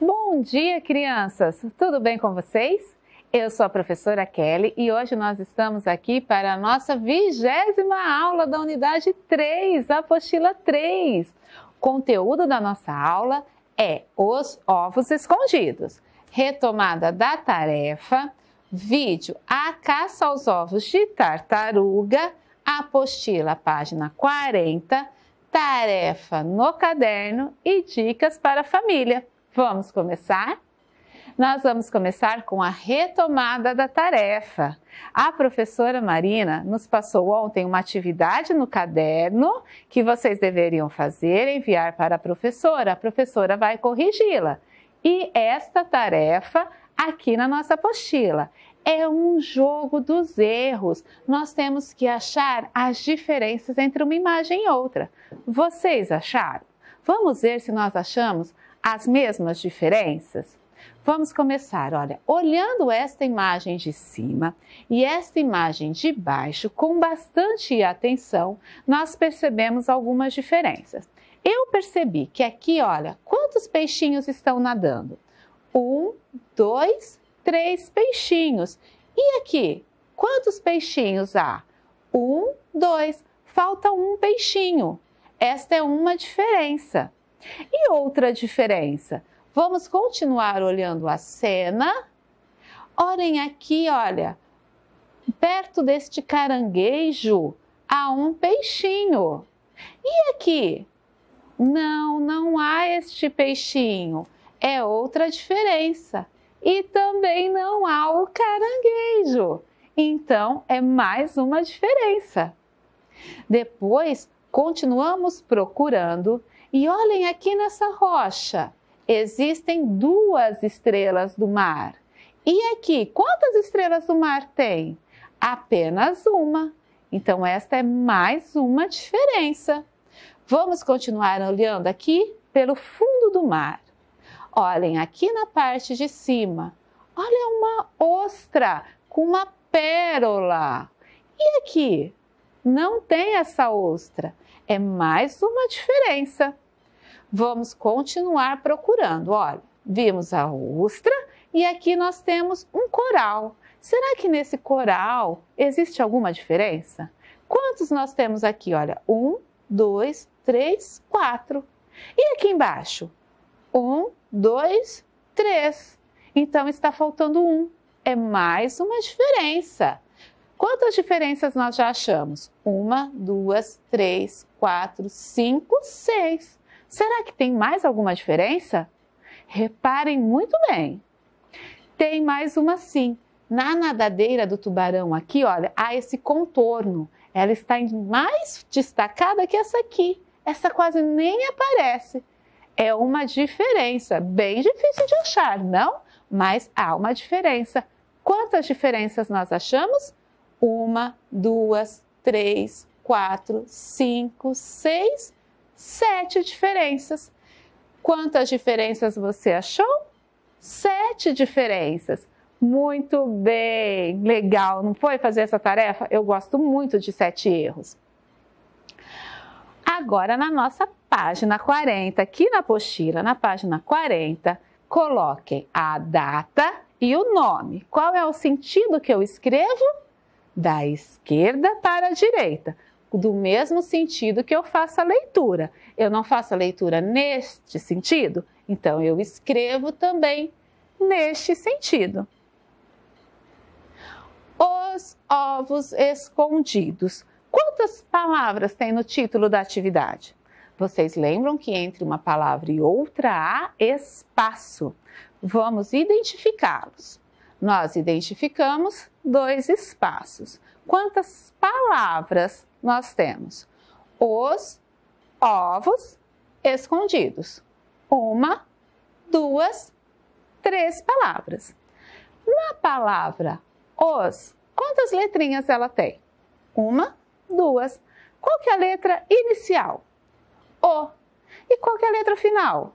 Bom dia, crianças! Tudo bem com vocês? Eu sou a professora Kelly e hoje nós estamos aqui para a nossa vigésima aula da unidade 3, apostila 3. O conteúdo da nossa aula é os ovos escondidos, retomada da tarefa, vídeo A Caça aos Ovos de Tartaruga, apostila página 40, tarefa no caderno e dicas para a família. Vamos começar? Nós vamos começar com a retomada da tarefa. A professora Marina nos passou ontem uma atividade no caderno que vocês deveriam fazer, enviar para a professora. A professora vai corrigi-la. E esta tarefa aqui na nossa apostila é um jogo dos erros. Nós temos que achar as diferenças entre uma imagem e outra. Vocês acharam? Vamos ver se nós achamos as mesmas diferenças? Vamos começar, olha, olhando esta imagem de cima e esta imagem de baixo com bastante atenção, nós percebemos algumas diferenças. Eu percebi que aqui, olha, quantos peixinhos estão nadando? Um, dois, três peixinhos. E aqui, quantos peixinhos há? Um, dois, falta um peixinho. Esta é uma diferença. E outra diferença? Vamos continuar olhando a cena. Olhem aqui, olha, perto deste caranguejo há um peixinho. E aqui? Não, não há este peixinho. É outra diferença. E também não há o caranguejo. Então, é mais uma diferença. Depois, continuamos procurando e olhem aqui nessa rocha, existem duas estrelas do mar. E aqui, quantas estrelas do mar tem? Apenas uma. Então, esta é mais uma diferença. Vamos continuar olhando aqui pelo fundo do mar. Olhem aqui na parte de cima. Olha uma ostra com uma pérola. E aqui? Não tem essa ostra é mais uma diferença. Vamos continuar procurando. Olha, vimos a ostra e aqui nós temos um coral. Será que nesse coral existe alguma diferença? Quantos nós temos aqui? Olha, um, dois, três, quatro. E aqui embaixo? Um, dois, três. Então está faltando um. É mais uma diferença. Quantas diferenças nós já achamos? Uma, duas, três, quatro, cinco, seis. Será que tem mais alguma diferença? Reparem muito bem. Tem mais uma sim. Na nadadeira do tubarão aqui, olha, há esse contorno. Ela está mais destacada que essa aqui. Essa quase nem aparece. É uma diferença, bem difícil de achar, não? Mas há uma diferença. Quantas diferenças nós achamos? Uma, duas, três, quatro, cinco, seis, sete diferenças. Quantas diferenças você achou? Sete diferenças. Muito bem, legal, não foi fazer essa tarefa? Eu gosto muito de sete erros. Agora, na nossa página 40, aqui na apostila, na página 40, coloquem a data e o nome. Qual é o sentido que eu escrevo? Da esquerda para a direita, do mesmo sentido que eu faço a leitura. Eu não faço a leitura neste sentido, então eu escrevo também neste sentido. Os ovos escondidos. Quantas palavras tem no título da atividade? Vocês lembram que entre uma palavra e outra há espaço. Vamos identificá-los nós identificamos dois espaços. Quantas palavras nós temos? Os ovos escondidos. Uma, duas, três palavras. Na palavra os, quantas letrinhas ela tem? Uma, duas. Qual que é a letra inicial? O. E qual que é a letra final?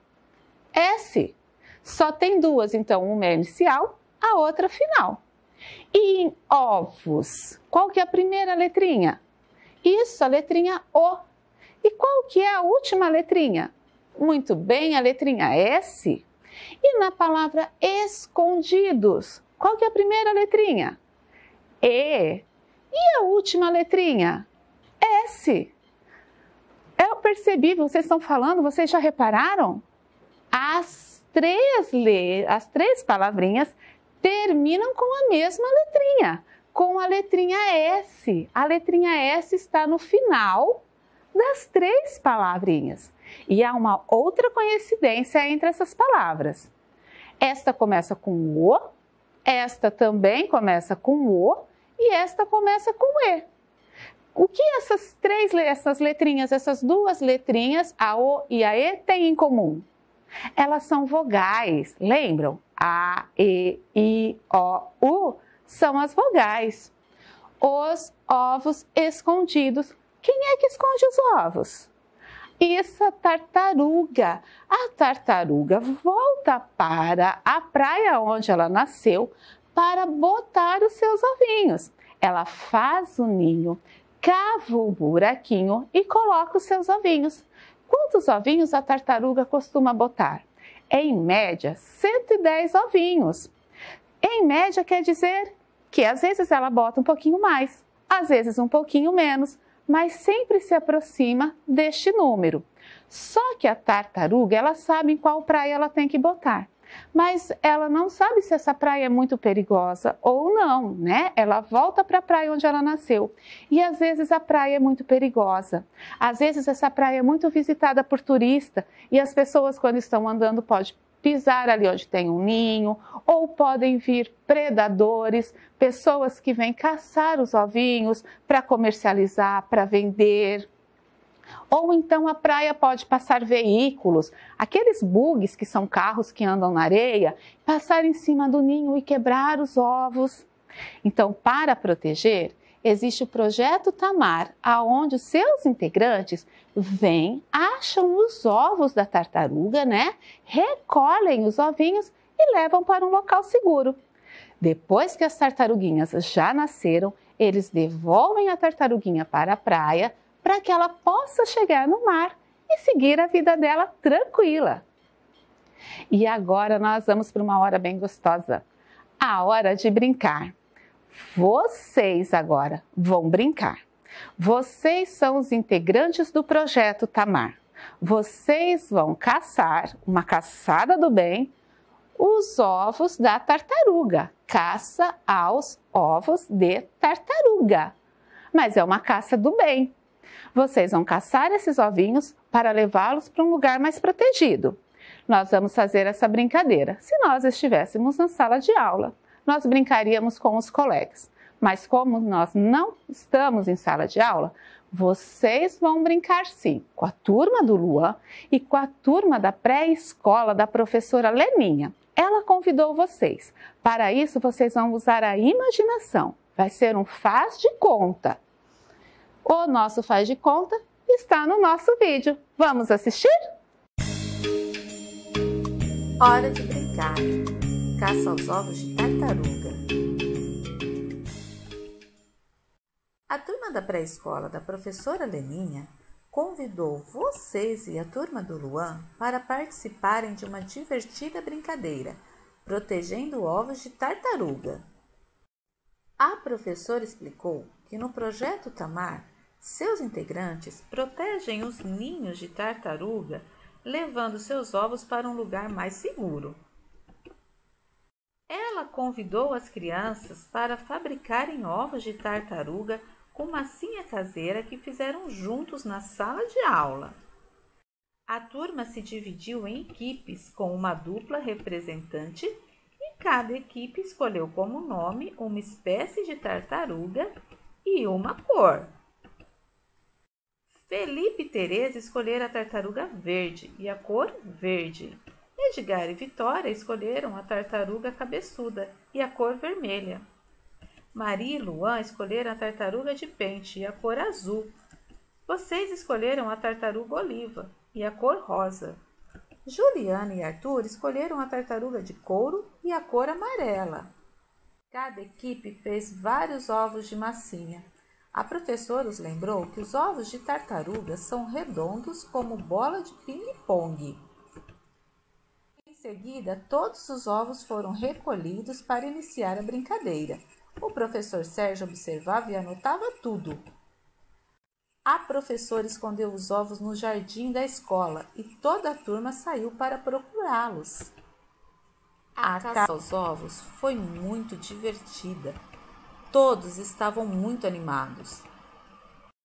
S. Só tem duas, então uma é inicial a outra final. E em ovos, qual que é a primeira letrinha? Isso, a letrinha O. E qual que é a última letrinha? Muito bem, a letrinha S. E na palavra escondidos, qual que é a primeira letrinha? E. E a última letrinha? S. Eu percebi, vocês estão falando, vocês já repararam? As três, as três palavrinhas terminam com a mesma letrinha, com a letrinha S. A letrinha S está no final das três palavrinhas. E há uma outra coincidência entre essas palavras. Esta começa com O, esta também começa com O e esta começa com E. O que essas três essas letrinhas, essas duas letrinhas, a O e a E, têm em comum? Elas são vogais, lembram? A, E, I, O, U são as vogais. Os ovos escondidos. Quem é que esconde os ovos? Isso, a tartaruga. A tartaruga volta para a praia onde ela nasceu para botar os seus ovinhos. Ela faz o ninho, cava o buraquinho e coloca os seus ovinhos. Quantos ovinhos a tartaruga costuma botar? Em média, 110 ovinhos. Em média quer dizer que às vezes ela bota um pouquinho mais, às vezes um pouquinho menos, mas sempre se aproxima deste número. Só que a tartaruga, ela sabe em qual praia ela tem que botar mas ela não sabe se essa praia é muito perigosa ou não, né? Ela volta para a praia onde ela nasceu. E às vezes a praia é muito perigosa. Às vezes essa praia é muito visitada por turista e as pessoas quando estão andando podem pisar ali onde tem um ninho, ou podem vir predadores, pessoas que vêm caçar os ovinhos para comercializar, para vender. Ou então a praia pode passar veículos, aqueles bugs que são carros que andam na areia, passar em cima do ninho e quebrar os ovos. Então, para proteger, existe o projeto Tamar, aonde os seus integrantes vêm, acham os ovos da tartaruga, né? Recolhem os ovinhos e levam para um local seguro. Depois que as tartaruguinhas já nasceram, eles devolvem a tartaruguinha para a praia para que ela possa chegar no mar e seguir a vida dela tranquila. E agora nós vamos para uma hora bem gostosa, a hora de brincar. Vocês agora vão brincar. Vocês são os integrantes do projeto Tamar. Vocês vão caçar, uma caçada do bem, os ovos da tartaruga. Caça aos ovos de tartaruga. Mas é uma caça do bem. Vocês vão caçar esses ovinhos para levá-los para um lugar mais protegido. Nós vamos fazer essa brincadeira. Se nós estivéssemos na sala de aula, nós brincaríamos com os colegas. Mas como nós não estamos em sala de aula, vocês vão brincar sim com a turma do Luan e com a turma da pré-escola da professora Leninha. Ela convidou vocês. Para isso, vocês vão usar a imaginação. Vai ser um faz de conta. O nosso faz de conta está no nosso vídeo. Vamos assistir? Hora de brincar. Caça aos ovos de tartaruga. A turma da pré-escola da professora Leninha convidou vocês e a turma do Luan para participarem de uma divertida brincadeira, protegendo ovos de tartaruga. A professora explicou que no projeto Tamar seus integrantes protegem os ninhos de tartaruga, levando seus ovos para um lugar mais seguro. Ela convidou as crianças para fabricarem ovos de tartaruga com massinha caseira que fizeram juntos na sala de aula. A turma se dividiu em equipes com uma dupla representante e cada equipe escolheu como nome uma espécie de tartaruga e uma cor. Felipe e Teresa escolheram a tartaruga verde e a cor verde. Edgar e Vitória escolheram a tartaruga cabeçuda e a cor vermelha. Maria e Luan escolheram a tartaruga de pente e a cor azul. Vocês escolheram a tartaruga oliva e a cor rosa. Juliana e Arthur escolheram a tartaruga de couro e a cor amarela. Cada equipe fez vários ovos de massinha a professora os lembrou que os ovos de tartaruga são redondos como bola de ping-pong. Em seguida, todos os ovos foram recolhidos para iniciar a brincadeira. O professor Sérgio observava e anotava tudo. A professora escondeu os ovos no jardim da escola e toda a turma saiu para procurá-los. A caça aos ovos foi muito divertida. Todos estavam muito animados.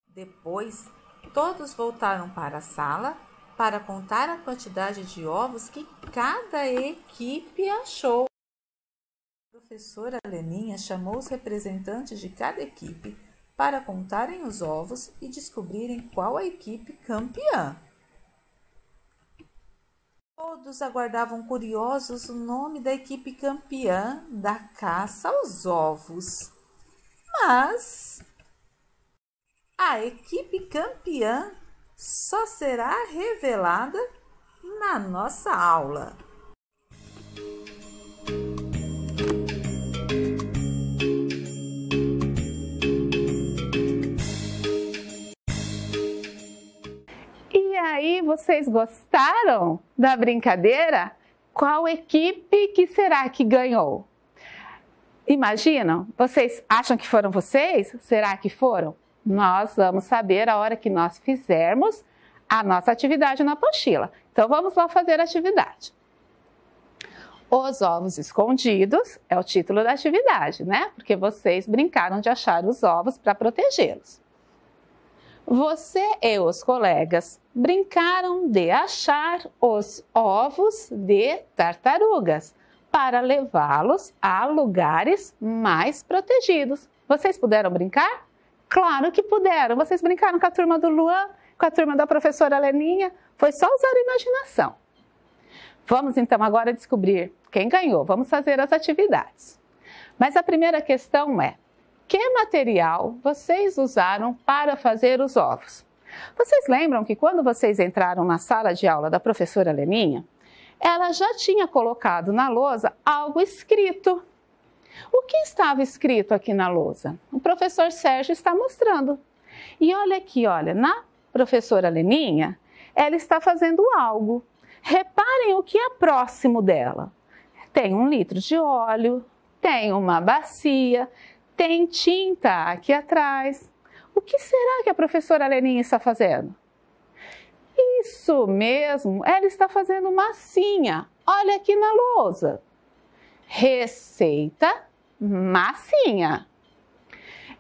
Depois, todos voltaram para a sala para contar a quantidade de ovos que cada equipe achou. A professora Leninha chamou os representantes de cada equipe para contarem os ovos e descobrirem qual a equipe campeã. Todos aguardavam curiosos o nome da equipe campeã da caça aos ovos. Mas a equipe campeã só será revelada na nossa aula. E aí, vocês gostaram da brincadeira? Qual equipe que será que ganhou? Imaginam? Vocês acham que foram vocês? Será que foram? nós vamos saber a hora que nós fizermos a nossa atividade na apostila. Então vamos lá fazer a atividade. Os ovos escondidos é o título da atividade, né? Porque vocês brincaram de achar os ovos para protegê-los. Você e os colegas brincaram de achar os ovos de tartarugas para levá-los a lugares mais protegidos. Vocês puderam brincar? Claro que puderam. Vocês brincaram com a turma do Luan, com a turma da professora Leninha. Foi só usar a imaginação. Vamos então agora descobrir quem ganhou. Vamos fazer as atividades. Mas a primeira questão é: que material vocês usaram para fazer os ovos? Vocês lembram que quando vocês entraram na sala de aula da professora Leninha, ela já tinha colocado na lousa algo escrito. O que estava escrito aqui na lousa? O professor Sérgio está mostrando. E olha aqui, olha, na professora Leninha, ela está fazendo algo. Reparem o que é próximo dela. Tem um litro de óleo, tem uma bacia, tem tinta aqui atrás. O que será que a professora Leninha está fazendo? Isso mesmo, ela está fazendo massinha. Olha aqui na lousa. Receita massinha.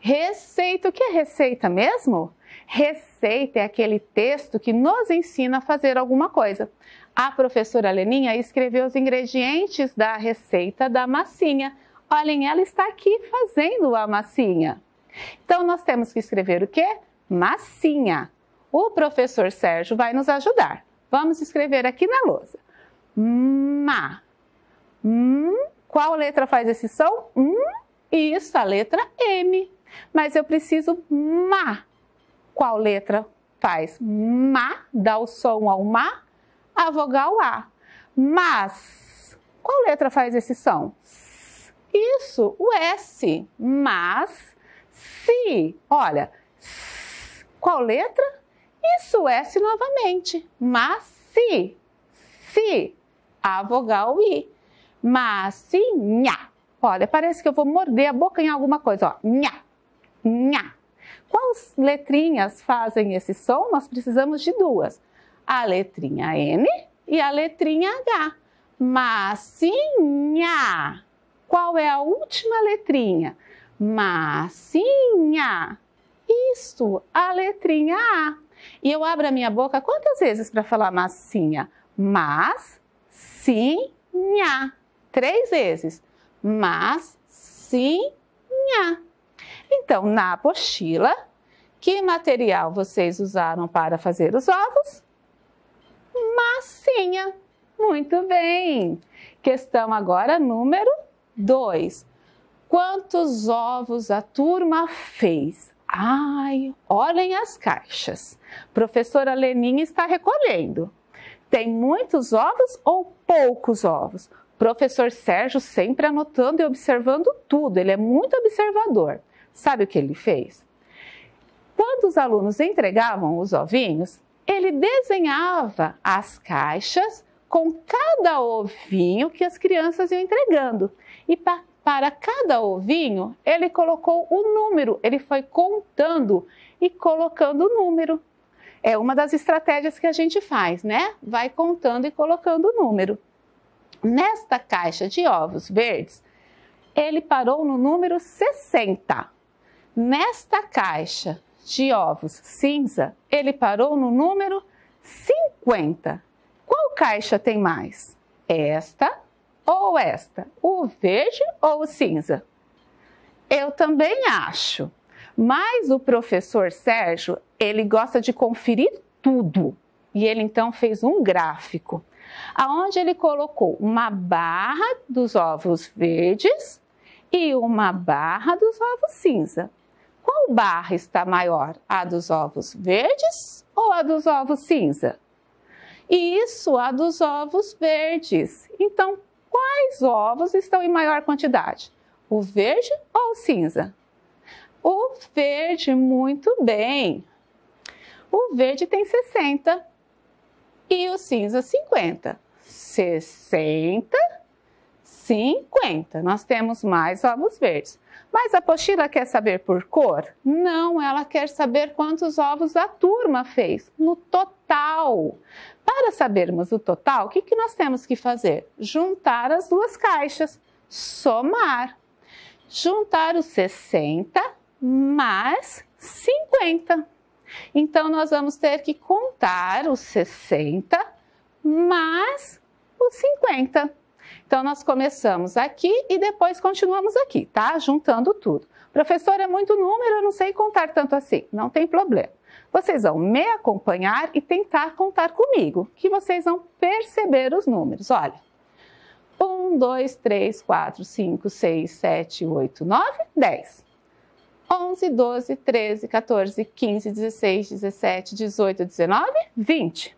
Receita, o que é receita mesmo? Receita é aquele texto que nos ensina a fazer alguma coisa. A professora Leninha escreveu os ingredientes da receita da massinha. Olhem, ela está aqui fazendo a massinha. Então, nós temos que escrever o quê? Massinha. O professor Sérgio vai nos ajudar. Vamos escrever aqui na lousa. Ma. Hum, qual letra faz esse som? Hum, isso, a letra M. Mas eu preciso ma. Qual letra faz ma? Dá o som ao ma, a vogal A. Mas, qual letra faz esse som? Isso, o S. Mas, se. Olha, qual letra? Isso, S novamente. Mas, se. Se. A vogal I massinha. Olha, parece que eu vou morder a boca em alguma coisa, ó. Nha, nha. Quais letrinhas fazem esse som? Nós precisamos de duas. A letrinha N e a letrinha H. Massinha. Qual é a última letrinha? Massinha. Isso, a letrinha A. E eu abro a minha boca quantas vezes para falar massinha? Mas, sim, nha três vezes. Mas, sim, nha. Então, na apostila, que material vocês usaram para fazer os ovos? Massinha. Muito bem. Questão agora número 2. Quantos ovos a turma fez? Ai, olhem as caixas. Professora Leninha está recolhendo. Tem muitos ovos ou poucos ovos? Professor Sérgio sempre anotando e observando tudo, ele é muito observador. Sabe o que ele fez? Quando os alunos entregavam os ovinhos, ele desenhava as caixas com cada ovinho que as crianças iam entregando. E pa para cada ovinho, ele colocou o número, ele foi contando e colocando o número. É uma das estratégias que a gente faz, né? Vai contando e colocando o número. Nesta caixa de ovos verdes, ele parou no número 60. Nesta caixa de ovos cinza, ele parou no número 50. Qual caixa tem mais? Esta ou esta? O verde ou o cinza? Eu também acho. Mas o professor Sérgio, ele gosta de conferir tudo. E ele então fez um gráfico, aonde ele colocou uma barra dos ovos verdes e uma barra dos ovos cinza. Qual barra está maior? A dos ovos verdes ou a dos ovos cinza? Isso, a dos ovos verdes. Então, quais ovos estão em maior quantidade? O verde ou o cinza? O verde, muito bem. O verde tem 60 e o cinza 50. 60, 50. Nós temos mais ovos verdes. Mas a apostila quer saber por cor? Não, ela quer saber quantos ovos a turma fez, no total. Para sabermos o total, o que, que nós temos que fazer? Juntar as duas caixas, somar. Juntar os 60 mais 50. Então, nós vamos ter que contar os 60 mais os 50. Então, nós começamos aqui e depois continuamos aqui, tá? Juntando tudo. Professor, é muito número, eu não sei contar tanto assim. Não tem problema. Vocês vão me acompanhar e tentar contar comigo, que vocês vão perceber os números. Olha, 1, 2, 3, 4, 5, 6, 7, 8, 9, 10. 11, 12, 13, 14, 15, 16, 17, 18, 19, 20.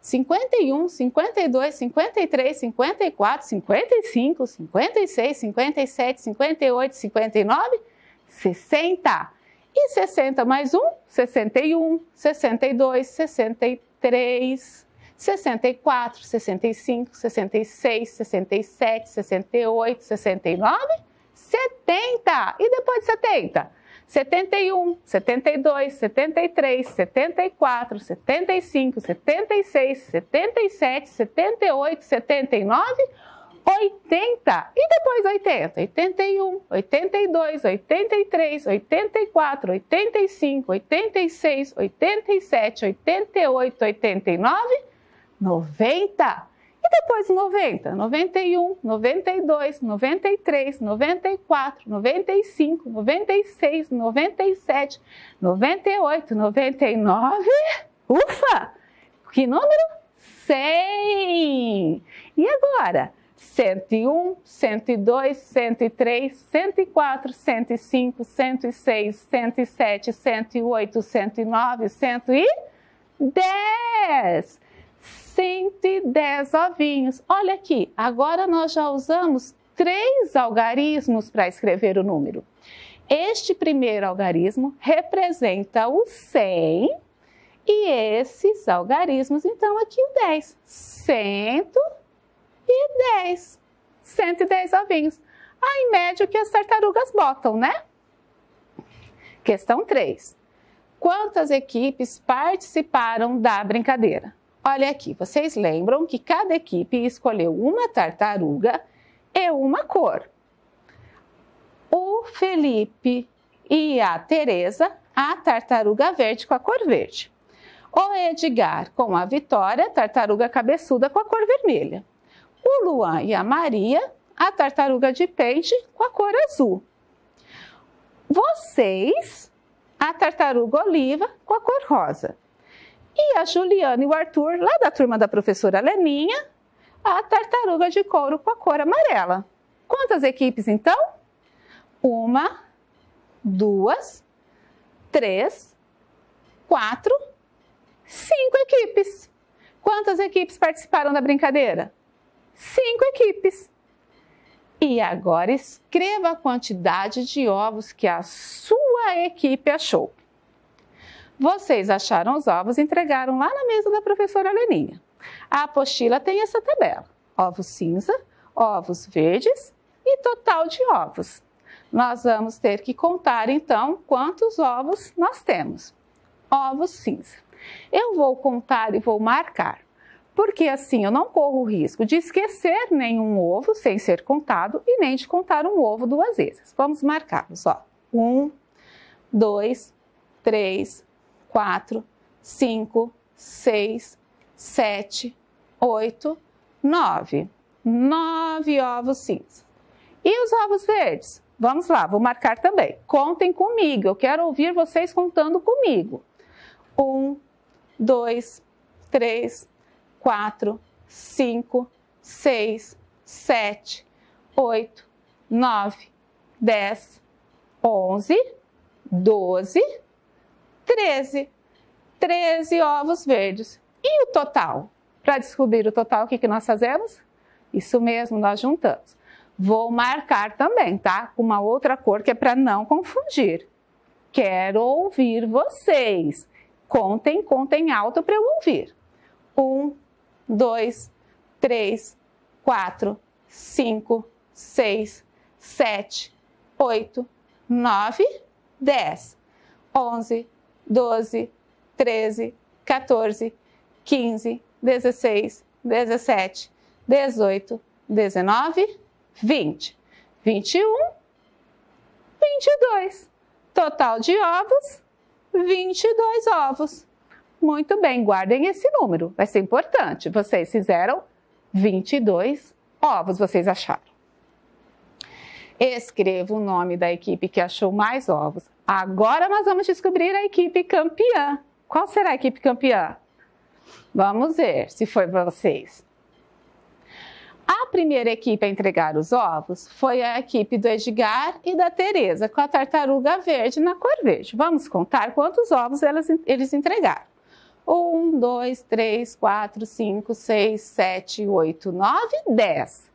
51, 52, 53, 54, 55, 56, 57, 58, 59, 60. E 60 mais 1, 61, 62, 63, 64, 65, 66, 67, 68, 69, 70. E depois de 70? 71, 72, 73, 74, 75, 76, 77, 78, 79, 80. E depois 80? 81, 82, 83, 84, 85, 86, 87, 88, 89, 90. E depois 90, 91, 92, 93, 94, 95, 96, 97, 98, 99. Ufa! Que número? 100! E agora? 101, 102, 103, 104, 105, 106, 107, 108, 109, 110. 110 ovinhos. Olha aqui, agora nós já usamos três algarismos para escrever o número. Este primeiro algarismo representa o 100 e esses algarismos, então, aqui o 10. 110. 110 ovinhos. Ah, em média, o que as tartarugas botam, né? Questão 3. Quantas equipes participaram da brincadeira? Olha aqui, vocês lembram que cada equipe escolheu uma tartaruga e uma cor. O Felipe e a Teresa, a tartaruga verde com a cor verde. O Edgar com a Vitória, tartaruga cabeçuda com a cor vermelha. O Luan e a Maria, a tartaruga de peixe com a cor azul. Vocês, a tartaruga oliva com a cor rosa. E a Juliana e o Arthur, lá da turma da professora Leninha, a tartaruga de couro com a cor amarela. Quantas equipes então? Uma, duas, três, quatro, cinco equipes. Quantas equipes participaram da brincadeira? Cinco equipes. E agora escreva a quantidade de ovos que a sua equipe achou. Vocês acharam os ovos e entregaram lá na mesa da professora Leninha. A apostila tem essa tabela: ovos cinza, ovos verdes e total de ovos. Nós vamos ter que contar então quantos ovos nós temos. Ovos cinza. Eu vou contar e vou marcar, porque assim eu não corro o risco de esquecer nenhum ovo sem ser contado e nem de contar um ovo duas vezes. Vamos marcá-los, ó. Um, dois, três, quatro, cinco, seis, sete, oito, nove. Nove ovos cinza. E os ovos verdes? Vamos lá, vou marcar também. Contem comigo, eu quero ouvir vocês contando comigo. Um, dois, três, quatro, cinco, seis, sete, oito, nove, dez, onze, doze, treze. Treze ovos verdes. E o total? Para descobrir o total, o que, que nós fazemos? Isso mesmo, nós juntamos. Vou marcar também, tá? Com uma outra cor que é para não confundir. Quero ouvir vocês. Contem, contem alto para eu ouvir. Um, dois, três, quatro, cinco, seis, sete, oito, nove, dez, onze, doze, treze, 14, 15, 16, 17, 18, 19, 20, 21, 22. Total de ovos, 22 ovos. Muito bem, guardem esse número, vai ser importante. Vocês fizeram 22 ovos, vocês acharam. Escreva o nome da equipe que achou mais ovos. Agora nós vamos descobrir a equipe campeã. Qual será a equipe campeã? Vamos ver se foi para vocês. A primeira equipe a entregar os ovos foi a equipe do Edgar e da Tereza, com a tartaruga verde na cor verde. Vamos contar quantos ovos elas, eles entregaram. 1, 2, 3, 4, 5, 6, 7, 8, 9, 10.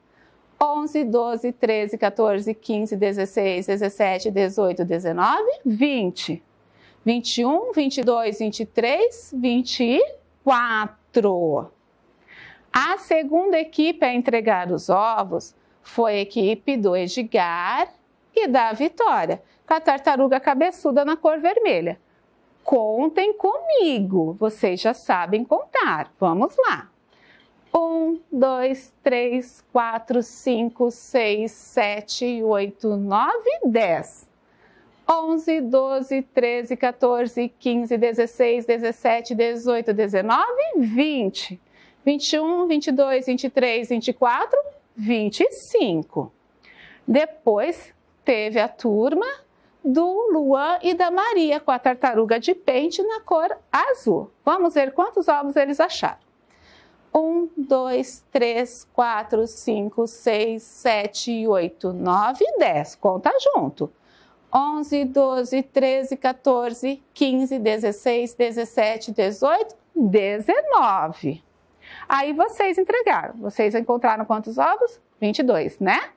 11, 12, 13, 14, 15, 16, 17, 18, 19, 20. 21, 22, 23, 24. A segunda equipe a entregar os ovos foi a equipe do Edgar e da Vitória, com a tartaruga cabeçuda na cor vermelha. Contem comigo, vocês já sabem contar. Vamos lá. Um, dois, três, quatro, cinco, seis, sete, oito, nove, dez. 11, 12, 13, 14, 15, 16, 17, 18, 19, 20. 21, 22, 23, 24, 25. Depois teve a turma do Luan e da Maria com a tartaruga de pente na cor azul. Vamos ver quantos ovos eles acharam. 1, 2, 3, 4, 5, 6, 7, 8, 9, 10. Conta junto. 11, 12, 13, 14, 15, 16, 17, 18, 19. Aí vocês entregaram. Vocês encontraram quantos ovos? 22, né?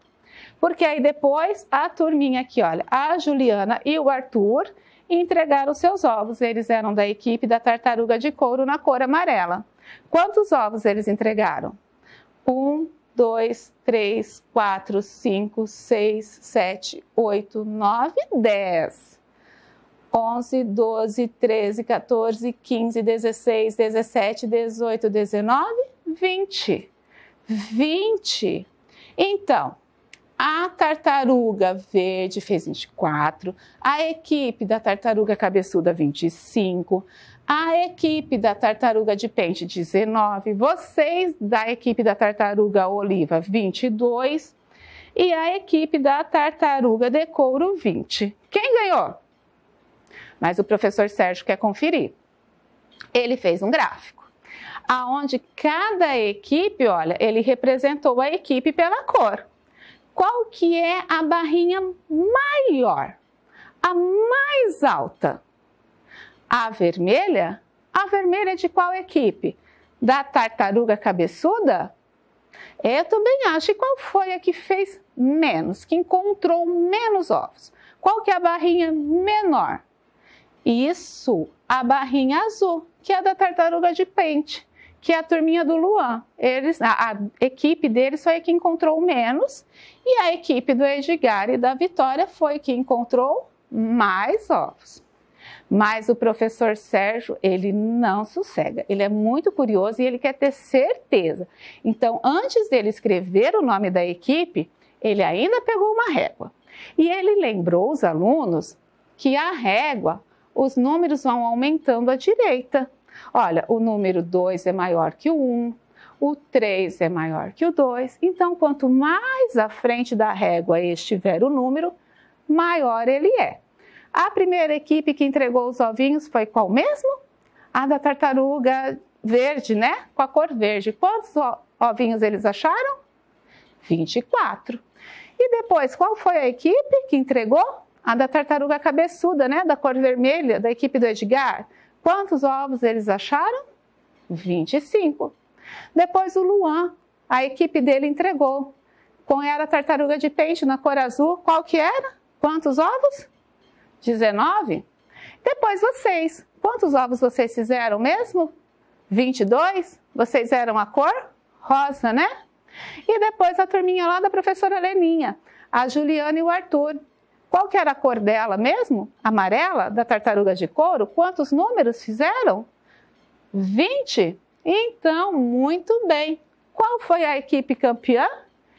Porque aí depois a turminha aqui, olha, a Juliana e o Arthur entregaram seus ovos. Eles eram da equipe da tartaruga de couro na cor amarela. Quantos ovos eles entregaram? Um, dois, três, quatro, cinco, seis, sete, oito, nove, dez. 11, 12, 13, 14, 15, 16, 17, 18, 19, 20. 20. Então, a tartaruga verde fez 24, a equipe da tartaruga cabeçuda 25, a equipe da tartaruga de pente 19, vocês da equipe da tartaruga oliva 22 e a equipe da tartaruga de couro 20. Quem ganhou? mas o professor Sérgio quer conferir. Ele fez um gráfico, aonde cada equipe, olha, ele representou a equipe pela cor. Qual que é a barrinha maior? a mais alta? A vermelha? A vermelha de qual equipe? Da tartaruga cabeçuda? Eu também acho. E qual foi a que fez menos, que encontrou menos ovos? Qual que é a barrinha menor? Isso, a barrinha azul, que é da tartaruga de pente, que é a turminha do Luan. Eles, a, a equipe deles foi a que encontrou menos e a equipe do Edgar e da Vitória foi que encontrou mais ovos. Mas o professor Sérgio, ele não sossega. Ele é muito curioso e ele quer ter certeza. Então, antes dele escrever o nome da equipe, ele ainda pegou uma régua. E ele lembrou os alunos que a régua, os números vão aumentando à direita. Olha, o número 2 é maior que o 1, um, o 3 é maior que o 2. Então, quanto mais à frente da régua estiver o número, maior ele é. A primeira equipe que entregou os ovinhos foi qual mesmo? A da tartaruga verde, né? Com a cor verde. Quantos ovinhos eles acharam? 24. E depois, qual foi a equipe que entregou? A da tartaruga cabeçuda, né? Da cor vermelha, da equipe do Edgar. Quantos ovos eles acharam? 25. Depois o Luan, a equipe dele entregou. Com era a tartaruga de peixe na cor azul, qual que era? Quantos ovos? 19? Depois vocês, quantos ovos vocês fizeram mesmo? 22? Vocês eram a cor rosa, né? E depois a turminha lá da professora Leninha, a Juliana e o Arthur. Qual que era a cor dela mesmo? Amarela, da tartaruga de couro? Quantos números fizeram? 20? Então, muito bem. Qual foi a equipe campeã?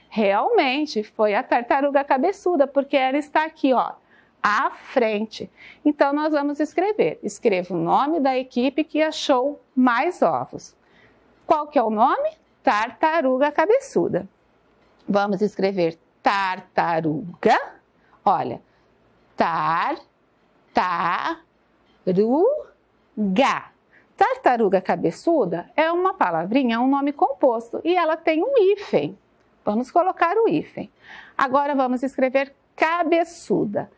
Realmente, foi a tartaruga cabeçuda, porque ela está aqui, ó, à frente. Então, nós vamos escrever. Escreva o nome da equipe que achou mais ovos. Qual que é o nome? Tartaruga cabeçuda. Vamos escrever tartaruga. Olha, tar, ta, ru, ga. Tartaruga cabeçuda é uma palavrinha, um nome composto e ela tem um hífen. Vamos colocar o hífen. Agora vamos escrever cabeçuda.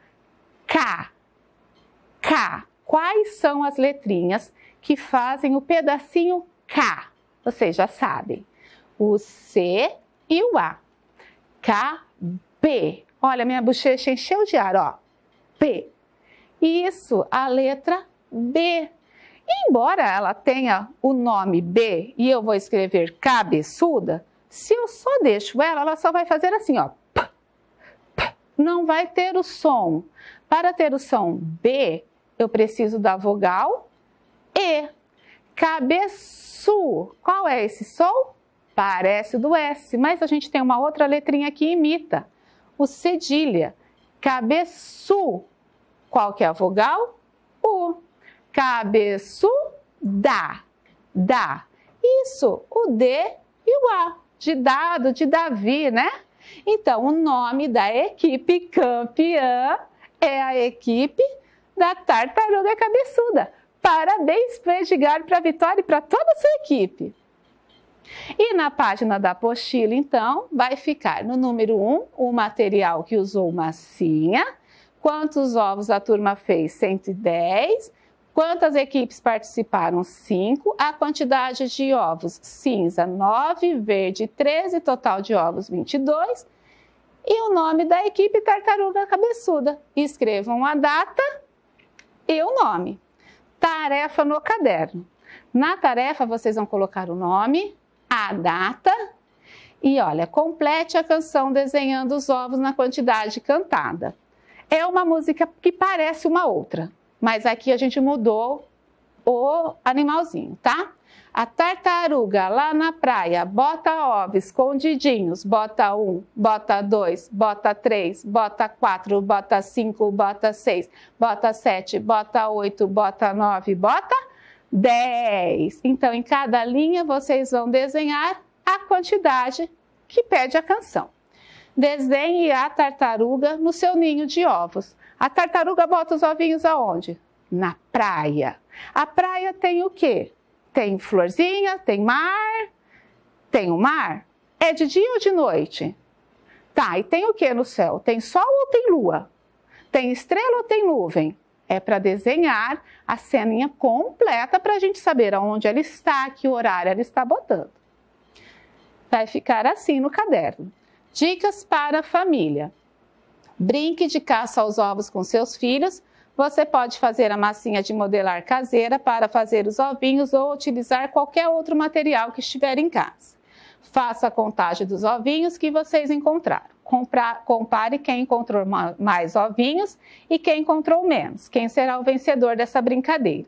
K. K. Quais são as letrinhas que fazem o pedacinho K? Vocês já sabem. O C e o A. K, B. Olha, minha bochecha encheu de ar, ó. P. Isso, a letra B. embora ela tenha o nome B e eu vou escrever cabeçuda, se eu só deixo ela, ela só vai fazer assim, ó. P, p, não vai ter o som. Para ter o som B, eu preciso da vogal E. Cabeçu. Qual é esse som? Parece do S, mas a gente tem uma outra letrinha que imita. O cedilha. Cabeçu. Qual que é a vogal? U. Cabeçu, da. Da. Isso, o D e o A. De dado, de Davi, né? Então, o nome da equipe campeã é a equipe da Tartaruga Cabeçuda. Parabéns para Edgar, para a Vitória e para toda a sua equipe. E na página da apostila, então, vai ficar no número 1 o material que usou massinha, quantos ovos a turma fez? 110. Quantas equipes participaram? 5. A quantidade de ovos cinza, 9, verde, 13, total de ovos 22 e o nome da equipe Tartaruga Cabeçuda. Escrevam a data e o nome. Tarefa no caderno. Na tarefa, vocês vão colocar o nome, a data e, olha, complete a canção desenhando os ovos na quantidade cantada. É uma música que parece uma outra, mas aqui a gente mudou o animalzinho, tá? A tartaruga lá na praia bota ovos escondidinhos, bota um, bota dois, bota três, bota quatro, bota cinco, bota seis, bota sete, bota oito, bota nove, bota dez. Então, em cada linha, vocês vão desenhar a quantidade que pede a canção. Desenhe a tartaruga no seu ninho de ovos. A tartaruga bota os ovinhos aonde? Na praia. A praia tem o quê? Tem florzinha, tem mar, tem o mar. É de dia ou de noite? Tá, e tem o que no céu? Tem sol ou tem lua? Tem estrela ou tem nuvem? É para desenhar a ceninha completa para a gente saber aonde ela está, que horário ela está botando. Vai ficar assim no caderno. Dicas para a família. Brinque de caça aos ovos com seus filhos. Você pode fazer a massinha de modelar caseira para fazer os ovinhos ou utilizar qualquer outro material que estiver em casa. Faça a contagem dos ovinhos que vocês encontraram. Compare quem encontrou mais ovinhos e quem encontrou menos. Quem será o vencedor dessa brincadeira?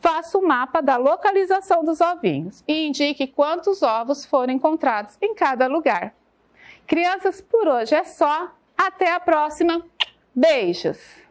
Faça o mapa da localização dos ovinhos e indique quantos ovos foram encontrados em cada lugar. Crianças, por hoje é só. Até a próxima. Beijos!